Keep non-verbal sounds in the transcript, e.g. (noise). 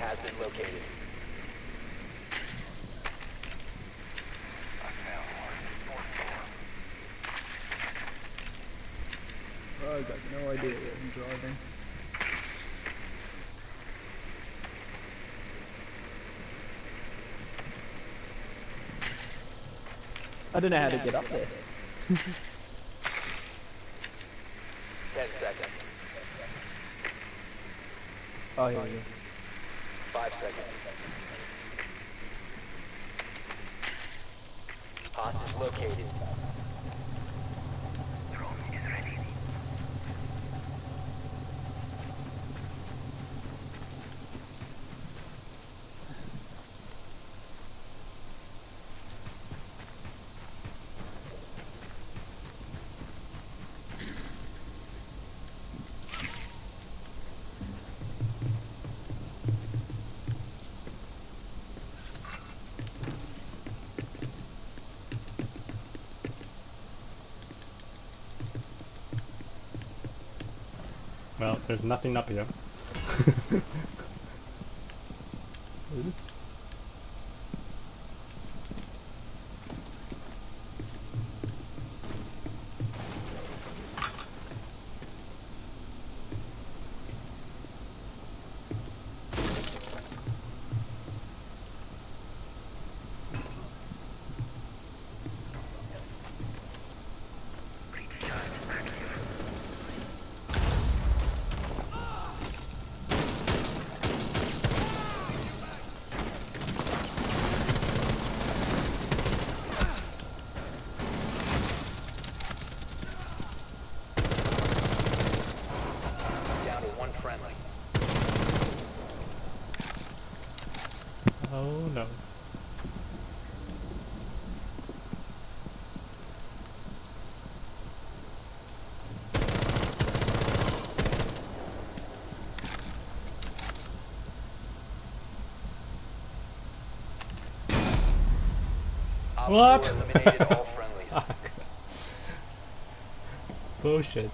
has been located. Oh, I got no idea what I'm driving. I don't know how to get up there. Ten seconds. Oh, yeah, yeah. Five seconds. Hostage located. Well, there's nothing up here. (laughs) (laughs) Oh no. What? four eliminated all friendlies. Fuck. Bullshit.